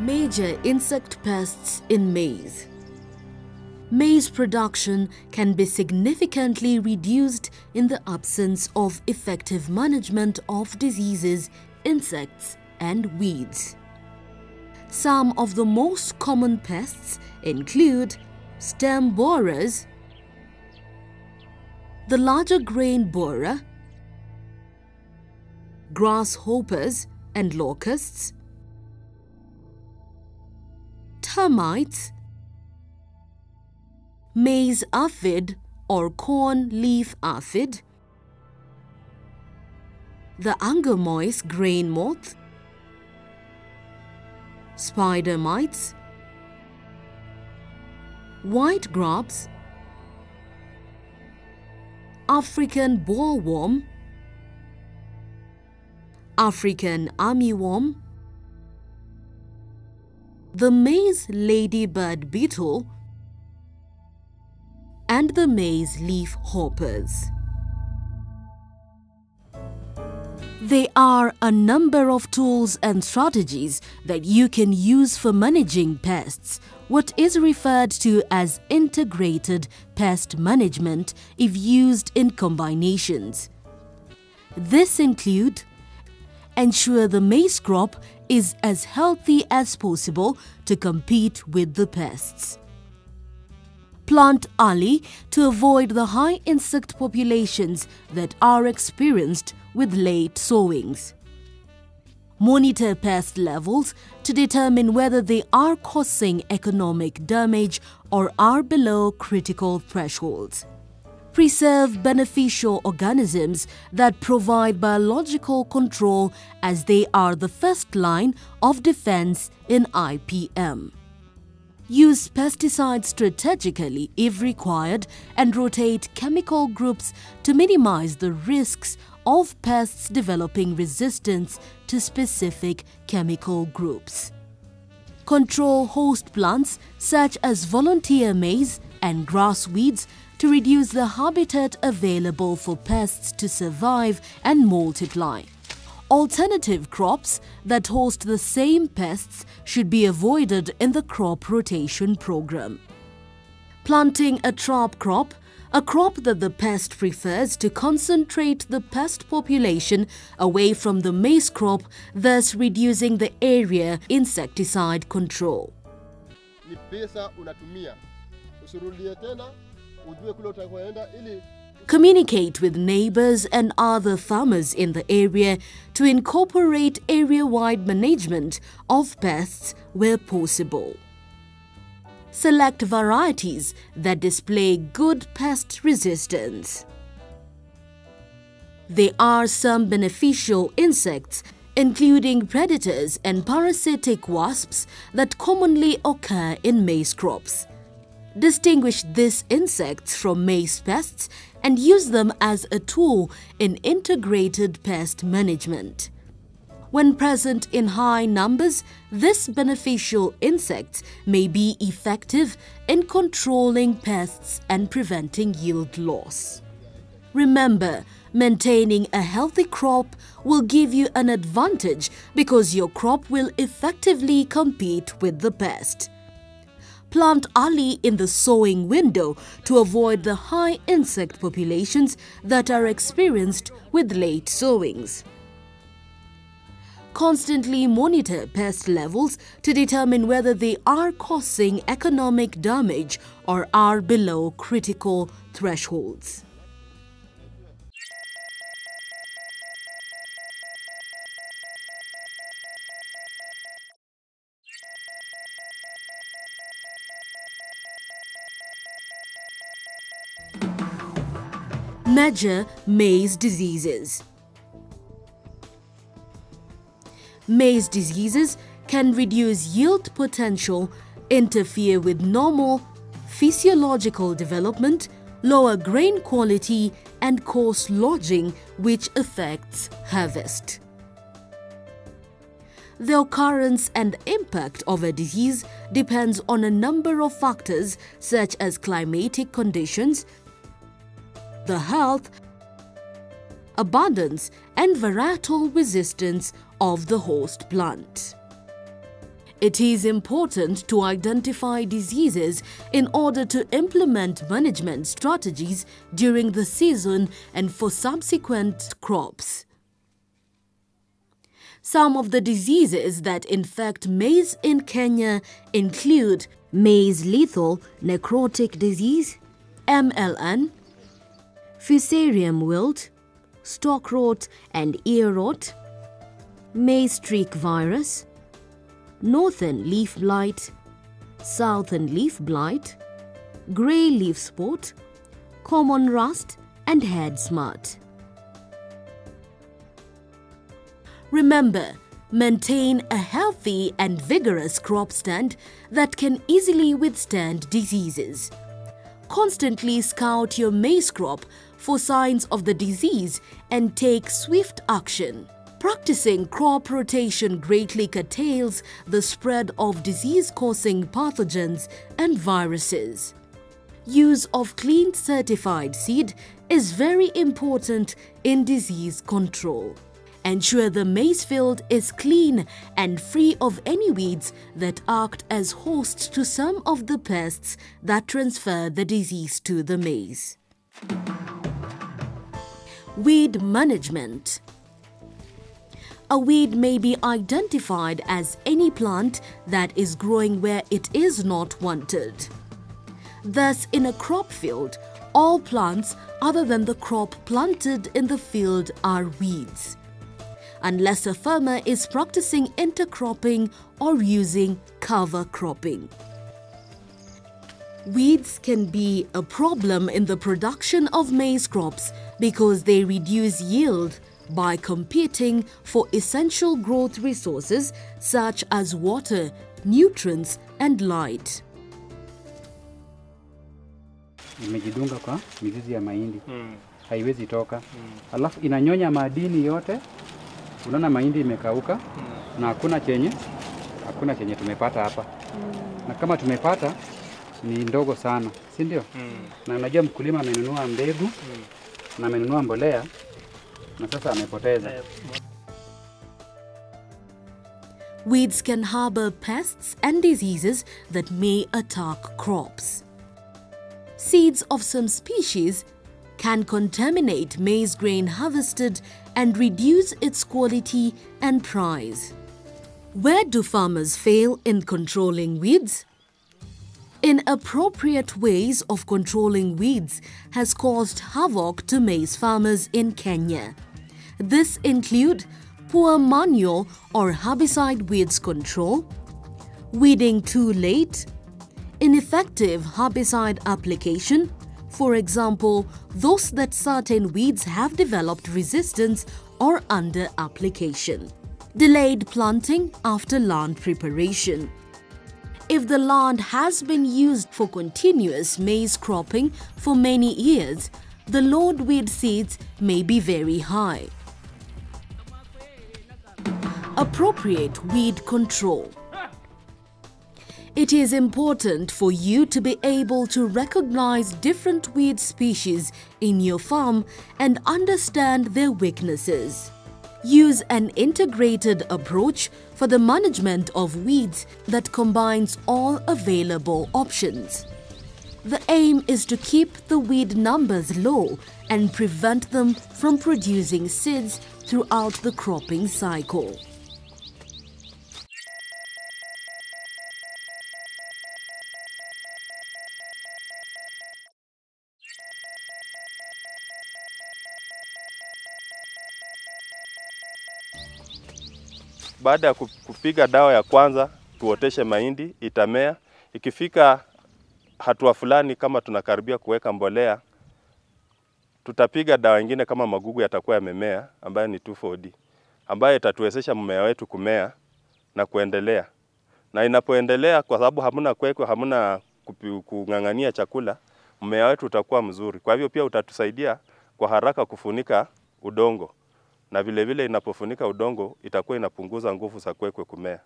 Major insect pests in maize. Maize production can be significantly reduced in the absence of effective management of diseases, insects, and weeds. Some of the most common pests include stem borers, the larger grain borer, grasshoppers and locusts, termites, maize aphid or corn leaf aphid, the Angoumois grain moth, spider mites, white grubs, African bollworm, African armyworm, the maize ladybird beetle, and the maize leaf hoppers. There are a number of tools and strategies that you can use for managing pests, what is referred to as integrated pest management if used in combinations. This include ensure the maize crop is as healthy as possible to compete with the pests. Plant early to avoid the high insect populations that are experienced with late sowings. Monitor pest levels to determine whether they are causing economic damage or are below critical thresholds. Preserve beneficial organisms that provide biological control as they are the first line of defense in IPM. Use pesticides strategically if required and rotate chemical groups to minimize the risks of pests developing resistance to specific chemical groups. Control host plants such as volunteer maize and grass weeds to reduce the habitat available for pests to survive and multiply. Alternative crops that host the same pests should be avoided in the crop rotation program. Planting a trap crop, a crop that the pest prefers to concentrate the pest population away from the maize crop, thus reducing the area insecticide control. Communicate with neighbors and other farmers in the area to incorporate area-wide management of pests where possible. Select varieties that display good pest resistance. There are some beneficial insects including predators and parasitic wasps that commonly occur in maize crops. Distinguish these insects from maize pests and use them as a tool in integrated pest management. When present in high numbers, this beneficial insect may be effective in controlling pests and preventing yield loss. Remember, maintaining a healthy crop will give you an advantage because your crop will effectively compete with the pest. Plant early in the sowing window to avoid the high insect populations that are experienced with late sowings. Constantly monitor pest levels to determine whether they are causing economic damage or are below critical thresholds. Major maize diseases. Maize diseases can reduce yield potential, interfere with normal physiological development, lower grain quality, and cause lodging, which affects harvest. The occurrence and impact of a disease depends on a number of factors such as climatic conditions, the health, abundance, and varietal resistance of the host plant. It is important to identify diseases in order to implement management strategies during the season and for subsequent crops. Some of the diseases that infect maize in Kenya include maize lethal necrotic disease, MLN, Fusarium wilt, stalk rot and ear rot, maize streak virus, northern leaf blight, southern leaf blight, grey leaf spot, common rust and head smut. Remember, maintain a healthy and vigorous crop stand that can easily withstand diseases. Constantly scout your maize crop for signs of the disease and take swift action. Practicing crop rotation greatly curtails the spread of disease-causing pathogens and viruses. Use of clean certified seed is very important in disease control. Ensure the maize field is clean and free of any weeds that act as hosts to some of the pests that transfer the disease to the maize. Weed management. A weed may be identified as any plant that is growing where it is not wanted. Thus, in a crop field, all plants other than the crop planted in the field are weeds. Unless a farmer is practicing intercropping or using cover cropping. Weeds can be a problem in the production of maize crops because they reduce yield by competing for essential growth resources such as water, nutrients, and light. imejidunga kwa mizizi ya mahindi hmm. haiwezi toka hmm. alafu inanyonya madini yote. Unaona mahindi imekauka na hakuna chenye hakuna chenye tumepata hapa na kama tumepata ni ndogo sana, si ndio? Na unajua mkulima amenunua mbegu na amenunua mbolea na sasa amepoteza. Weeds can harbor pests and diseases that may attack crops. Seeds of some species can contaminate maize grain harvested and reduce its quality and price. Where do farmers fail in controlling weeds? Inappropriate ways of controlling weeds has caused havoc to maize farmers in Kenya. This include poor manual or herbicide weeds control, weeding too late, ineffective herbicide application, for example, those that certain weeds have developed resistance or under application, delayed planting after land preparation. If the land has been used for continuous maize cropping for many years, the load weed seeds may be very high. Appropriate weed control. It is important for you to be able to recognize different weed species in your farm and understand their weaknesses. Use an integrated approach for the management of weeds that combines all available options. The aim is to keep the weed numbers low and prevent them from producing seeds throughout the cropping cycle. Baada ya kupiga dawa ya kwanza, tuoteshe mahindi, itamea. Ikifika hatua fulani, kama tunakaribia kuweka mbolea, tutapiga dawa ingine kama magugu yatakuwa yamemea, ambayo ni 2,4-D, ambayo itatuwezesha mmea wetu kumea na kuendelea. Na inapoendelea, kwa sababu hamna kwekwe, hamna kung'ang'ania chakula, mmea wetu utakuwa mzuri. Kwa hivyo pia utatusaidia kwa haraka kufunika udongo na vile vile inapofunika udongo itakuwa inapunguza nguvu za kwekwe kumea.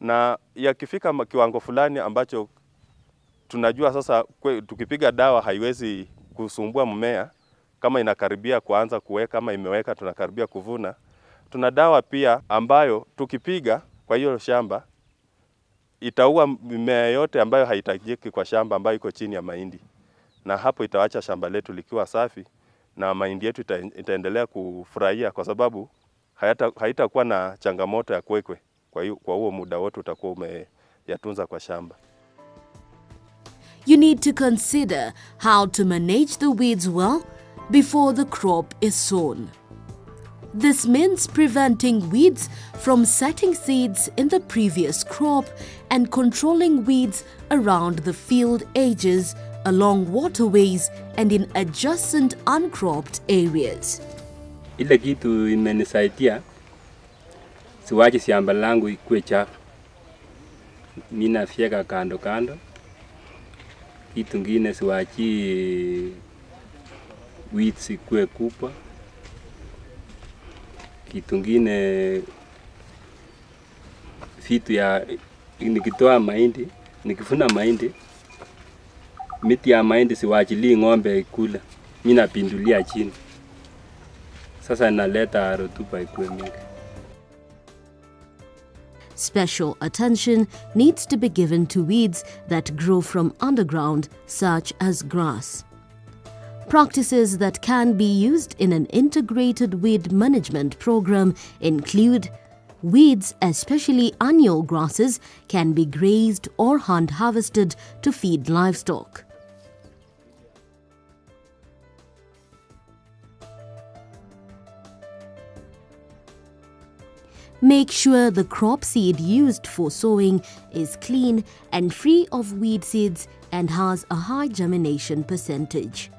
Na yakifika kiwango fulani ambacho tunajua sasa kwe, tukipiga dawa haiwezi kusumbua mmea, kama inakaribia kuanza kuweka ama imeweka tunakaribia kuvuna, tuna dawa pia ambayo tukipiga kwa hiyo shamba itaua mimea yote ambayo haitajiki kwa shamba ambayo iko chini ya mahindi, na hapo itawacha shamba letu likiwa safi na mahindi yetu ita, itaendelea kufurahia kwa sababu haitakuwa na changamoto ya kwekwe. Kwa kwa huo muda wote utakuwa umeyatunza kwa shamba. You need to consider how to manage the weeds well before the crop is sown. This means preventing weeds from setting seeds in the previous crop and controlling weeds around the field edges, along waterways, and in adjacent uncropped areas. Ile kitu imenisaidia siwachi shamba langu ikuwe chafu. Mimi nafyeka kando kando. Kitu ngine siwachi weeds ikuwe kubwa. Kitu ngine vitu ya nikitoa mahindi, nikifuna mahindi, miti ya mahindi ng'ombe mimi napindulia chini. Sasa rutuba mingi. Special attention needs to be given to weeds that grow from underground, such as grass. Practices that can be used in an integrated weed management program include weeds, especially annual grasses, can be grazed or hand harvested to feed livestock. Make sure the crop seed used for sowing is clean and free of weed seeds and has a high germination percentage.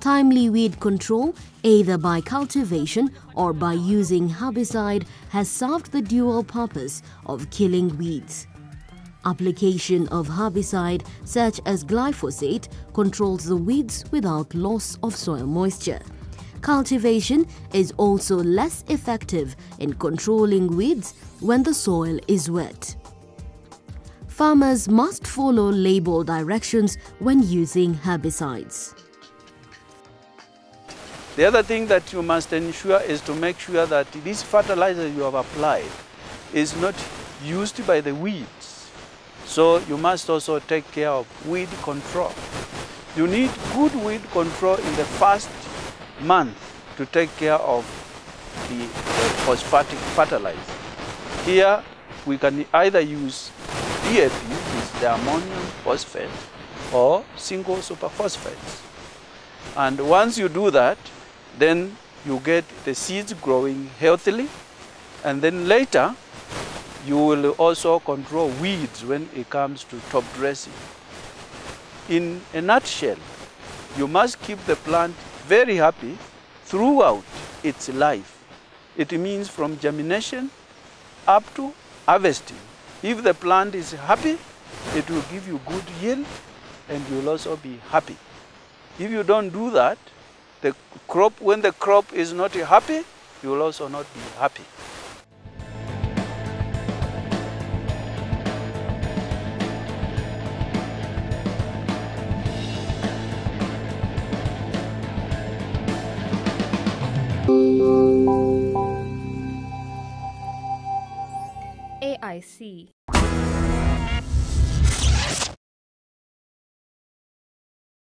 Timely weed control, either by cultivation or by using herbicide, has served the dual purpose of killing weeds. Application of herbicide such as glyphosate controls the weeds without loss of soil moisture. Cultivation is also less effective in controlling weeds when the soil is wet. Farmers must follow label directions when using herbicides. The other thing that you must ensure is to make sure that this fertilizer you have applied is not used by the weeds. So you must also take care of weed control. You need good weed control in the first month to take care of the uh, phosphatic fertilizer. Here we can either use DAP, which is diammonium phosphate, or single superphosphates. And once you do that, then you get the seeds growing healthily, and then later you will also control weeds when it comes to top dressing. In a nutshell, you must keep the plant very happy throughout its life. It means from germination up to harvesting. If the plant is happy, it will give you good yield and you will also be happy. If you don't do that, the crop, when the crop is not happy, you will also not be happy. AIC